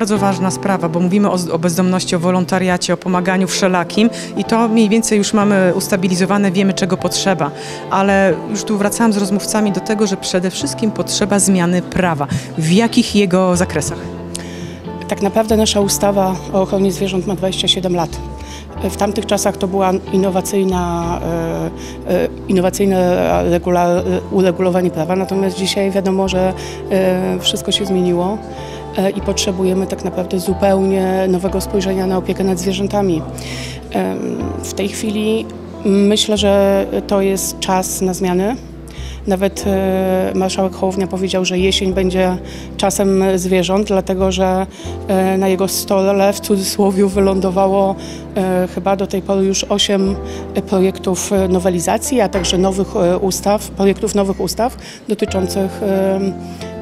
bardzo ważna sprawa, bo mówimy o, o bezdomności, o wolontariacie, o pomaganiu wszelakim i to mniej więcej już mamy ustabilizowane, wiemy czego potrzeba. Ale już tu wracałam z rozmówcami do tego, że przede wszystkim potrzeba zmiany prawa. W jakich jego zakresach? Tak naprawdę nasza ustawa o ochronie zwierząt ma 27 lat. W tamtych czasach to była innowacyjna, e, e, innowacyjne regula, uregulowanie prawa, natomiast dzisiaj wiadomo, że e, wszystko się zmieniło e, i potrzebujemy tak naprawdę zupełnie nowego spojrzenia na opiekę nad zwierzętami. W tej chwili myślę, że to jest czas na zmiany. Nawet e, marszałek Hołownia powiedział, że jesień będzie czasem zwierząt, dlatego że e, na jego stole w cudzysłowie wylądowało e, chyba do tej pory już osiem e, projektów e, nowelizacji, a także nowych e, ustaw, projektów nowych ustaw dotyczących e,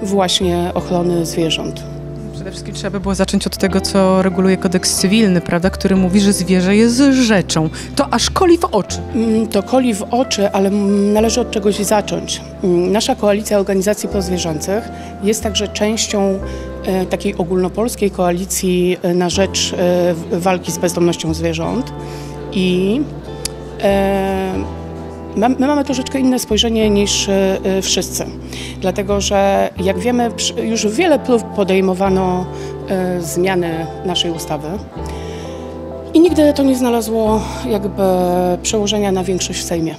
właśnie ochrony zwierząt. Przede wszystkim trzeba by było zacząć od tego, co reguluje kodeks cywilny, prawda, który mówi, że zwierzę jest rzeczą. To aż koli w oczy. Mm, To koli w oczy, ale mm, należy od czegoś zacząć. Mm, Nasza koalicja organizacji prozwierzęcych jest także częścią e, takiej ogólnopolskiej koalicji e, na rzecz e, walki z bezdomnością zwierząt i my mamy troszeczkę inne spojrzenie niż wszyscy. Dlatego, że jak wiemy, już wiele prób podejmowano e, zmiany naszej ustawy. I nigdy to nie znalazło jakby przełożenia na większość w Sejmie.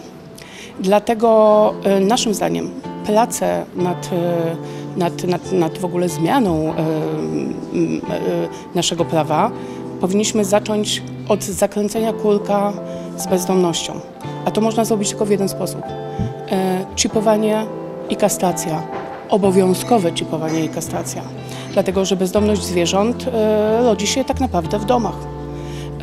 Dlatego e, naszym zdaniem prace nad, e, nad, nad, nad w ogóle zmianą naszego prawa powinniśmy zacząć od zakręcenia kulka z bezdomnością. A to można zrobić tylko w jeden sposób. Chipowanie i kastracja. Obowiązkowe chipowanie i kastracja. Dlatego, że bezdomność zwierząt e, rodzi się tak naprawdę w domach.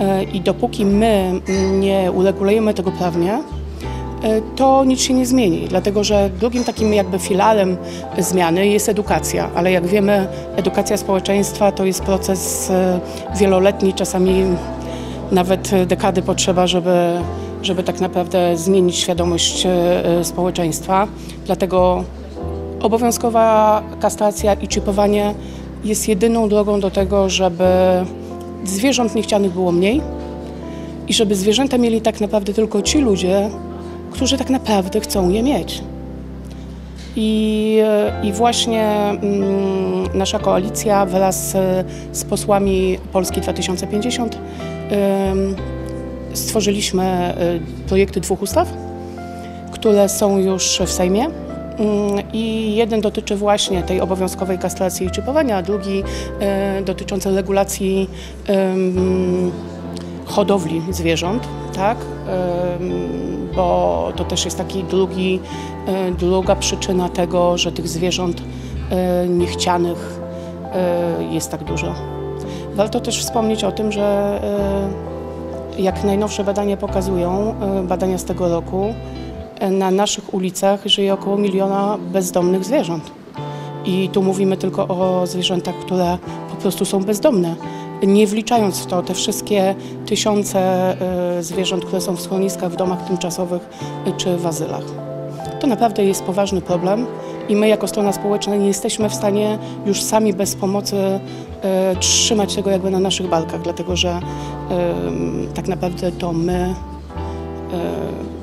E, I dopóki my mm, nie uregulujemy tego prawnie, e, to nic się nie zmieni, dlatego że drugim takim jakby filarem zmiany jest edukacja, ale jak wiemy, edukacja społeczeństwa to jest proces wieloletni, czasami nawet dekady potrzeba, żeby, żeby tak naprawdę zmienić świadomość e, e, społeczeństwa. Dlatego obowiązkowa kastracja i chipowanie jest jedyną drogą do tego, żeby zwierząt niechcianych było mniej i żeby zwierzęta mieli tak naprawdę tylko ci ludzie, którzy tak naprawdę chcą je mieć. I, i właśnie mm, nasza koalicja wraz z, posłami Polski 2050 ym, stworzyliśmy y, projekty dwóch ustaw, które są już w Sejmie. Mm, I jeden dotyczy właśnie tej obowiązkowej kastracji i chipowania, a drugi e, dotyczący regulacji hodowli zwierząt, tak? Bo to też jest taki drugi, e, druga przyczyna tego, że tych zwierząt niechcianych jest tak dużo. Warto też wspomnieć o tym, że jak najnowsze badania pokazują, e, badania z tego roku, e, na naszych ulicach żyje około miliona bezdomnych zwierząt. I tu mówimy tylko o zwierzętach, które po prostu są bezdomne. Nie wliczając w to te wszystkie tysiące e, zwierząt, które są w schroniskach, w domach tymczasowych czy w azylach. To naprawdę jest poważny problem i my jako strona społeczna nie jesteśmy w stanie już sami bez pomocy trzymać tego jakby na naszych barkach, dlatego że e, tak naprawdę to my,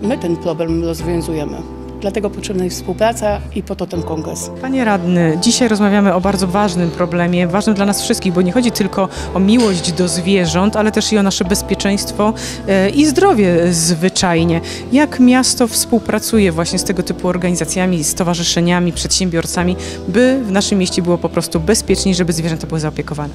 e, my ten problem rozwiązujemy. Dlatego potrzebna jest współpraca i po to ten kongres. Panie radny, dzisiaj rozmawiamy o bardzo ważnym problemie, ważnym dla nas wszystkich, bo nie chodzi tylko o miłość do zwierząt, ale też i o nasze bezpieczeństwo e, i zdrowie zwyczajnie. Jak miasto współpracuje właśnie z tego typu organizacjami, stowarzyszeniami, przedsiębiorcami, by w naszym mieście było po prostu bezpieczniej, żeby zwierzęta były zaopiekowane?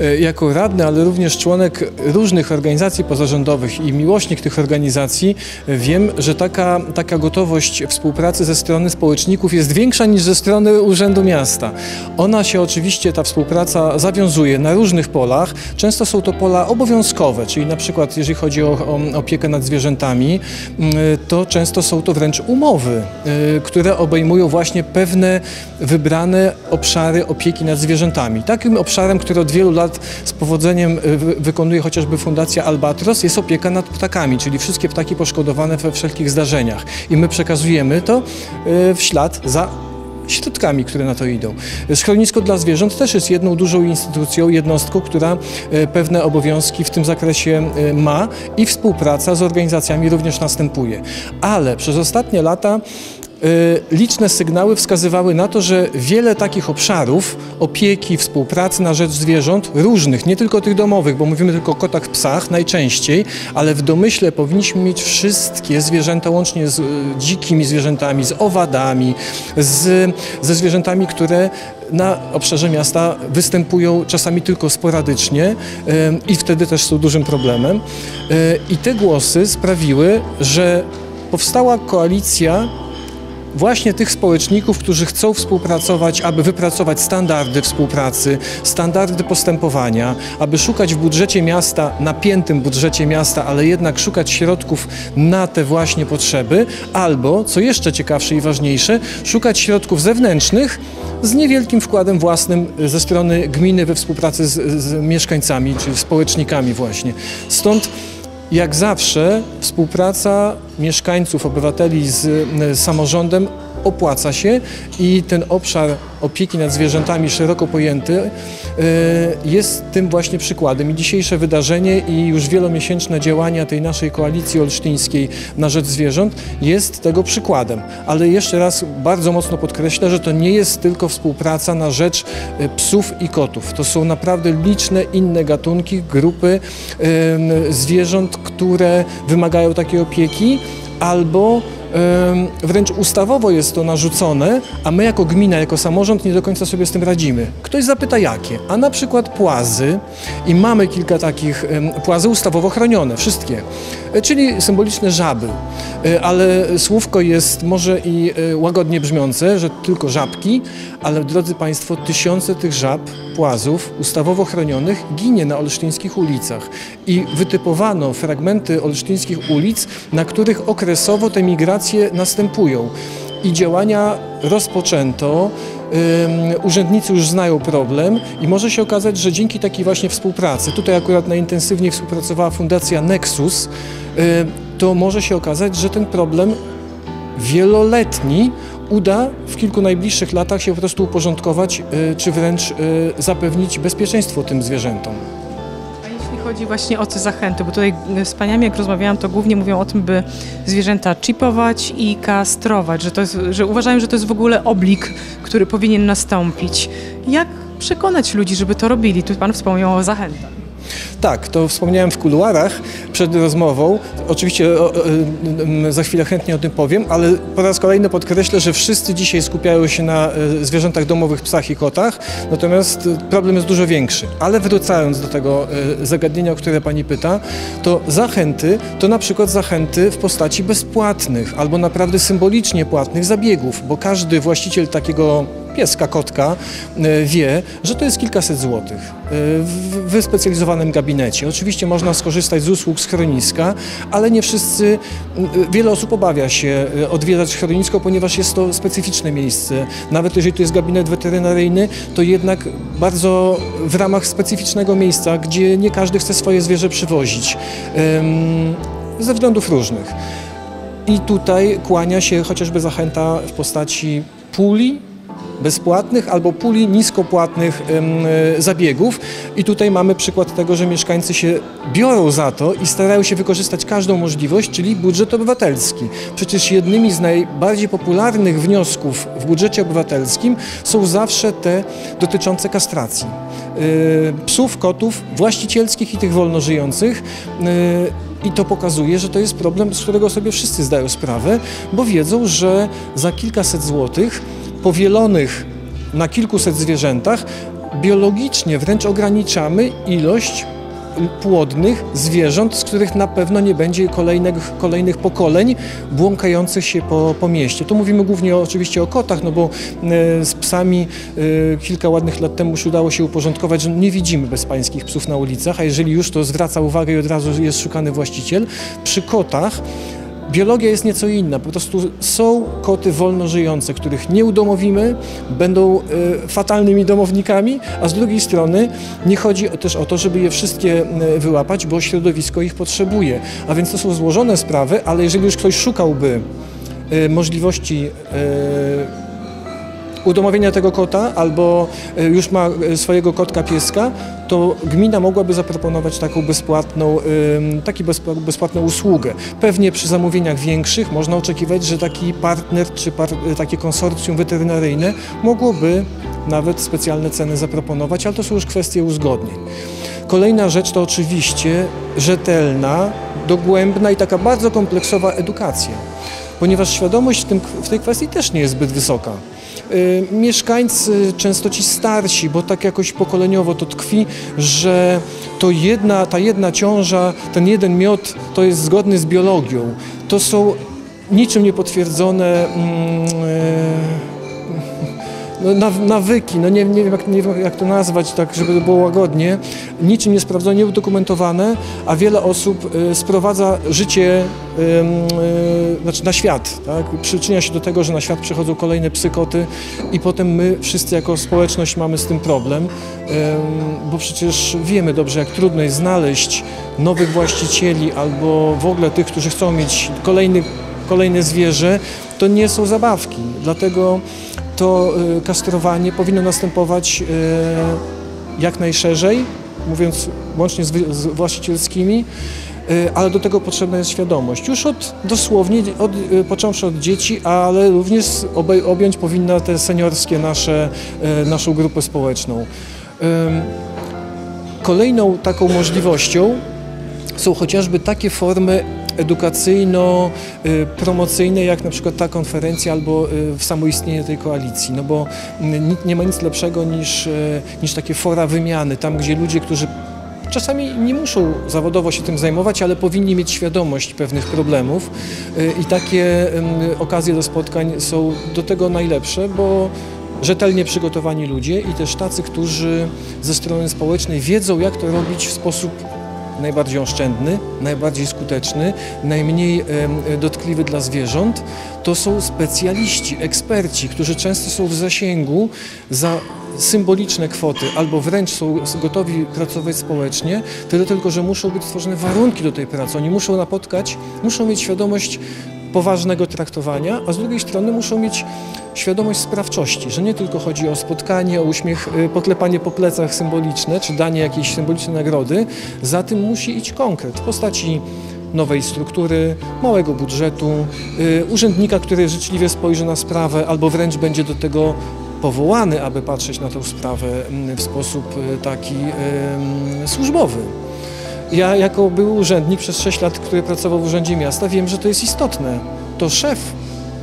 E, jako radny, ale również członek różnych organizacji pozarządowych i miłośnik tych organizacji, e, wiem, że taka, taka gotowość współpracy ze strony społeczników jest większa niż ze strony Urzędu Miasta. Ona się oczywiście, ta współpraca zawiązuje na różnych polach. Często są to pola obowiązkowe, czyli na przykład jeżeli chodzi o, o opiekę nad zwierzętami, m, to często są to wręcz umowy, e, które obejmują właśnie pewne wybrane obszary opieki nad zwierzętami. Takim obszarem, który od wielu lat z powodzeniem y, wy- wykonuje chociażby Fundacja Albatros, jest opieka nad ptakami, czyli wszystkie ptaki poszkodowane we wszelkich zdarzeniach. I my przekazujemy to y, w ślad za środkami, które na to idą. Schronisko dla zwierząt też jest jedną dużą instytucją, jednostką, która e, pewne obowiązki w tym zakresie ma i współpraca z organizacjami również następuje. Ale przez ostatnie lata Y, liczne sygnały wskazywały na to, że wiele takich obszarów opieki, współpracy na rzecz zwierząt, różnych, nie tylko tych domowych, bo mówimy tylko o kotach, psach najczęściej, ale w domyśle powinniśmy mieć wszystkie zwierzęta, łącznie z y, dzikimi zwierzętami, z owadami, z, ze zwierzętami, które na obszarze miasta występują czasami tylko sporadycznie y, i wtedy też są dużym problemem. I te głosy sprawiły, że powstała koalicja właśnie tych społeczników, którzy chcą współpracować, aby wypracować standardy współpracy, standardy postępowania, aby szukać w budżecie miasta, napiętym budżecie miasta, ale jednak szukać środków na te właśnie potrzeby, albo, co jeszcze ciekawsze i ważniejsze, szukać środków zewnętrznych z niewielkim wkładem własnym ze strony gminy we współpracy z, z mieszkańcami, czy społecznikami właśnie. Stąd jak zawsze współpraca mieszkańców, obywateli z samorządem opłaca się i ten obszar opieki nad zwierzętami szeroko pojęty e, jest tym właśnie przykładem. I dzisiejsze wydarzenie i już wielomiesięczne działania tej naszej koalicji olsztyńskiej na rzecz zwierząt jest tego przykładem. Ale jeszcze raz bardzo mocno podkreślę, że to nie jest tylko współpraca na rzecz e, psów i kotów. To są naprawdę liczne inne gatunki, grupy zwierząt, które wymagają takiej opieki albo wręcz ustawowo jest to narzucone, a my jako gmina, jako samorząd nie do końca sobie z tym radzimy. Ktoś zapyta jakie? A na przykład płazy i mamy kilka takich płazy ustawowo chronione, wszystkie, e, czyli symboliczne żaby, e, ale słówko jest może i e, łagodnie brzmiące, że tylko żabki, ale drodzy Państwo, tysiące tych żab, płazów ustawowo chronionych ginie na olsztyńskich ulicach i wytypowano fragmenty olsztyńskich ulic, na których okresowo te migracje następują i działania rozpoczęto. Urzędnicy już znają problem i może się okazać, że dzięki takiej właśnie współpracy, tutaj akurat najintensywniej współpracowała Fundacja Nexus, to może się okazać, że ten problem wieloletni uda w kilku najbliższych latach się po prostu uporządkować, y, czy wręcz y, zapewnić bezpieczeństwo tym zwierzętom chodzi właśnie o te zachęty, bo tutaj z paniami jak rozmawiałam, to głównie mówią o tym, by zwierzęta chipować i kastrować, że, to jest, że uważają, że to jest w ogóle oblik, który powinien nastąpić. Jak przekonać ludzi, żeby to robili? Tu pan wspomniał o zachętach. Tak, to wspomniałem w kuluarach przed rozmową. Oczywiście o, o, za chwilę chętnie o tym powiem, ale po raz kolejny podkreślę, że wszyscy dzisiaj skupiają się na e, zwierzętach domowych, psach i kotach, natomiast problem jest dużo większy. Ale wracając do tego e, zagadnienia, o które Pani pyta, to zachęty to na przykład zachęty w postaci bezpłatnych albo naprawdę symbolicznie płatnych zabiegów, bo każdy właściciel takiego pieska, kotka e, wie, że to jest kilkaset złotych e, w wyspecjalizowanym gabinecie. Oczywiście można skorzystać z usług schroniska, ale nie wszyscy, wiele osób obawia się e, odwiedzać schronisko, ponieważ jest to specyficzne miejsce. Nawet jeżeli tu jest gabinet weterynaryjny, to jednak bardzo w ramach specyficznego miejsca, gdzie nie każdy chce swoje zwierzę przywozić ze względów różnych. I tutaj kłania się chociażby zachęta w postaci puli bezpłatnych albo puli niskopłatnych e, zabiegów. I tutaj mamy przykład tego, że mieszkańcy się biorą za to i starają się wykorzystać każdą możliwość, czyli budżet obywatelski. Przecież jednymi z najbardziej popularnych wniosków w budżecie obywatelskim są zawsze te dotyczące kastracji. E, psów, kotów, właścicielskich i tych wolno żyjących. E, I to pokazuje, że to jest problem, z którego sobie wszyscy zdają sprawę, bo wiedzą, że za kilkaset złotych powielonych na kilkuset zwierzętach, biologicznie wręcz ograniczamy ilość płodnych zwierząt, z których na pewno nie będzie kolejnych, kolejnych pokoleń błąkających się po, po mieście. Tu mówimy głównie oczywiście o kotach, no bo e, z psami e, kilka ładnych lat temu już udało się uporządkować, że nie widzimy bezpańskich psów na ulicach, a jeżeli już to zwraca uwagę i od razu jest szukany właściciel. Przy kotach Biologia jest nieco inna. Po prostu są koty wolno żyjące, których nie udomowimy, będą y, fatalnymi domownikami, a z drugiej strony nie chodzi też o to, żeby je wszystkie y, wyłapać, bo środowisko ich potrzebuje. A więc to są złożone sprawy, ale jeżeli już ktoś szukałby y, możliwości udomowienia tego kota albo e, już ma e, swojego kotka pieska, to gmina mogłaby zaproponować taką bezpłatną, taki bezpła- bezpłatną usługę. Pewnie przy zamówieniach większych można oczekiwać, że taki partner czy par, takie konsorcjum weterynaryjne mogłoby nawet specjalne ceny zaproponować, ale to są już kwestie uzgodnień. Kolejna rzecz to oczywiście rzetelna, dogłębna i taka bardzo kompleksowa edukacja, ponieważ świadomość w, tym, w tej kwestii też nie jest zbyt wysoka. Y, Mieszkańcy, często ci starsi, bo tak jakoś pokoleniowo to tkwi, że to jedna, ta jedna ciąża, ten jeden miod to jest zgodny z biologią. To są niczym niepotwierdzone mm, e, no, naw- nawyki, no nie, nie, wiem jak, nie wiem jak to nazwać, tak żeby było łagodnie, niczym nie sprawdzone, nieudokumentowane, a wiele osób e, sprowadza życie e, znaczy na świat, tak? przyczynia się do tego, że na świat przychodzą kolejne psykoty i potem my wszyscy jako społeczność mamy z tym problem, em, bo przecież wiemy dobrze, jak trudno jest znaleźć nowych właścicieli albo w ogóle tych, którzy chcą mieć kolejny, kolejne zwierzę, to nie są zabawki, dlatego to y, kastrowanie powinno następować y, jak najszerzej, mówiąc łącznie z, właścicielskimi, y, ale do tego potrzebna jest świadomość. Już od dosłownie, od, począwszy od dzieci, ale również objąć powinna te seniorskie nasze, naszą grupę społeczną. Kolejną taką możliwością są chociażby takie formy edukacyjno-promocyjne, jak na przykład ta konferencja albo y, samoistnienie tej koalicji, no bo mm, ni- nie ma nic lepszego niż, y, niż takie fora wymiany, tam gdzie ludzie, którzy czasami nie muszą zawodowo się tym zajmować, ale powinni mieć świadomość pewnych problemów. Y, i takie ym, okazje do spotkań są do tego najlepsze, bo rzetelnie przygotowani ludzie i też tacy, którzy ze strony społecznej wiedzą, jak to robić w sposób najbardziej oszczędny, najbardziej skuteczny, najmniej dotkliwy dla zwierząt, to są specjaliści, eksperci, którzy często są w zasięgu za symboliczne kwoty albo wręcz są gotowi pracować społecznie, tyle tylko, że muszą być stworzone warunki do tej pracy. Oni muszą napotkać, muszą mieć świadomość poważnego traktowania, a z drugiej strony muszą mieć świadomość sprawczości, że nie tylko chodzi o spotkanie, o uśmiech, y, poklepanie po plecach symboliczne, czy danie jakiejś symbolicznej nagrody, za tym musi iść konkret w postaci nowej struktury, małego budżetu, y, urzędnika, który życzliwie spojrzy na sprawę albo wręcz będzie do tego powołany, aby patrzeć na tę sprawę mm, w sposób y, taki służbowy. Ja jako były urzędnik przez 6 lat, który pracował w Urzędzie Miasta, wiem, że to jest istotne. To szef,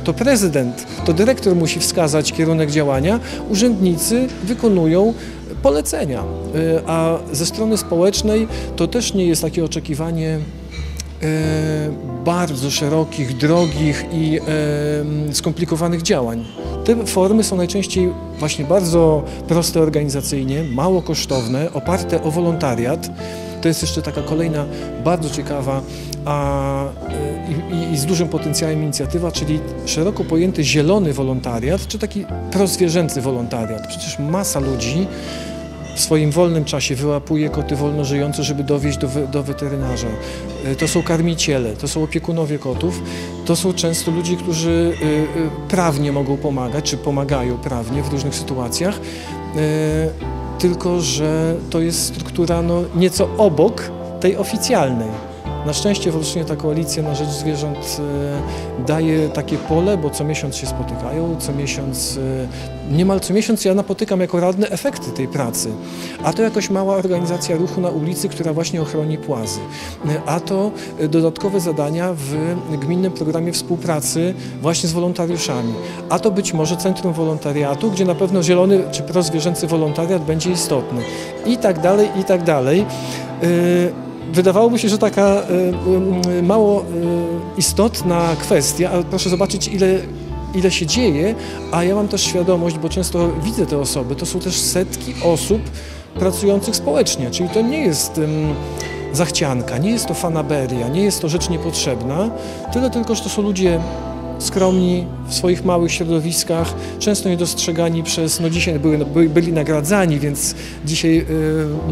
to prezydent, to dyrektor musi wskazać kierunek działania, urzędnicy wykonują polecenia. Y, A ze strony społecznej to też nie jest takie oczekiwanie e, bardzo szerokich, drogich i e, skomplikowanych działań. Te formy są najczęściej właśnie bardzo proste organizacyjnie, mało kosztowne, oparte o wolontariat. To jest jeszcze taka kolejna bardzo ciekawa a, e, i, i, z dużym potencjałem inicjatywa, czyli szeroko pojęty zielony wolontariat, czy taki prozwierzęcy wolontariat. Przecież masa ludzi w swoim wolnym czasie wyłapuje koty wolno żyjące, żeby dowieźć do, do weterynarza. Y, To są karmiciele, to są opiekunowie kotów, to są często ludzie, którzy y, y, prawnie mogą pomagać, czy pomagają prawnie w różnych sytuacjach, tylko że to jest struktura no, nieco obok tej oficjalnej. Na szczęście w Olsztynie ta koalicja na rzecz zwierząt e, daje takie pole, bo co miesiąc się spotykają, co miesiąc, e, niemal co miesiąc ja napotykam jako radny efekty tej pracy. A to jakoś mała organizacja ruchu na ulicy, która właśnie ochroni płazy. E, A to dodatkowe zadania w gminnym programie współpracy właśnie z wolontariuszami. A to być może centrum wolontariatu, gdzie na pewno zielony czy prozwierzęcy wolontariat będzie istotny. I tak dalej, i tak dalej. E, Wydawałoby się, że taka y, y, mało y, istotna kwestia, ale proszę zobaczyć, ile, ile się dzieje, a ja mam też świadomość, bo często widzę te osoby, to są też setki osób pracujących społecznie, czyli to nie jest zachcianka, nie jest to fanaberia, nie jest to rzecz niepotrzebna, tyle tylko, że to są ludzie skromni w swoich małych środowiskach, często niedostrzegani przez, no dzisiaj były, by, byli nagradzani, więc dzisiaj y,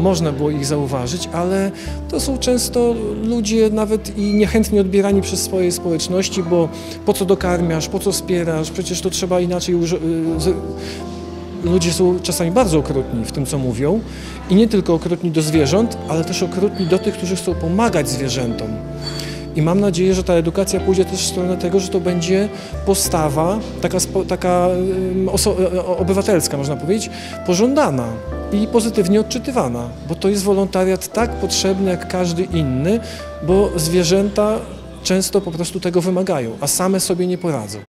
można było ich zauważyć, ale to są często ludzie nawet i niechętnie odbierani przez swoje społeczności, bo po co dokarmiasz, po co wspierasz, przecież to trzeba inaczej z- ludzie są czasami bardzo okrutni w tym, co mówią i nie tylko okrutni do zwierząt, ale też okrutni do tych, którzy chcą pomagać zwierzętom. I mam nadzieję, że ta edukacja pójdzie też w stronę tego, że to będzie postawa taka, taka oso, e, obywatelska, można powiedzieć, pożądana i pozytywnie odczytywana, bo to jest wolontariat tak potrzebny jak każdy inny, bo zwierzęta często po prostu tego wymagają, a same sobie nie poradzą.